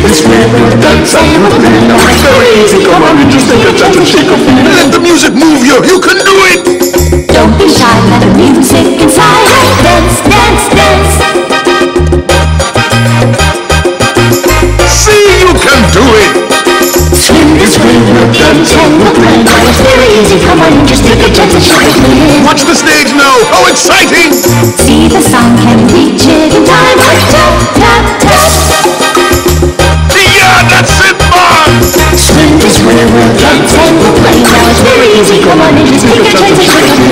This river dance and the thing Now it's very easy, come on just take a chance and shake feet Let the music move you, you can do it! Don't be shy, let the music inside. Dance, dance, dance. See, you can do it! Swing this and the thing Now it's very easy, come on just take a chance and shake feet Watch the stage how exciting! See the sun can reach it in time Tap, tap, tap. Yeah, that's it, man! Swing this river dance and the thing Now it's very easy, come on and just take a chance. and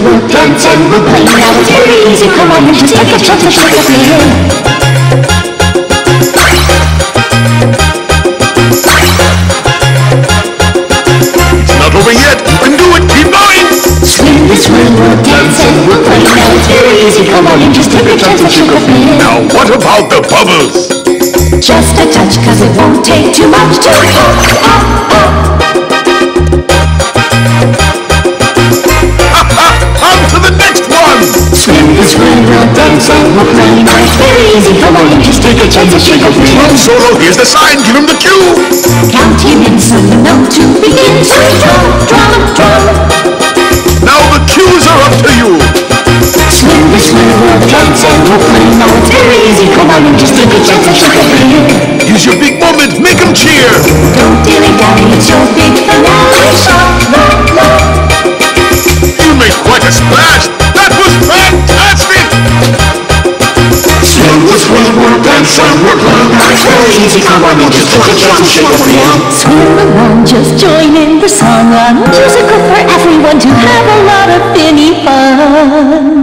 river dance and the thing Now it's easy, come on and just take a chance and shake not over yet, you can do it, keep going! Now just a feet Now what about the bubbles? Just a touch cause it won't take too much to pop, pop, this river dance and the thing Now it's very easy, come on and just take a chance and shake a feet Drum solo, here's the sign, give him the cue! Count him in so you know to begin. To drum, drum, drum Now the cues are up to you! Swing this dance and the thing Now it's very easy, come on and just take a chance and shake a feet Use your big moment, make them cheer! Don't dilly dally, it's your big finale. Shock, lock, lock You made quite a splash! The thing Now it's very easy, come on just take a and shake a feet Swing along, just join in the song A musical for everyone to have a lot of finny fun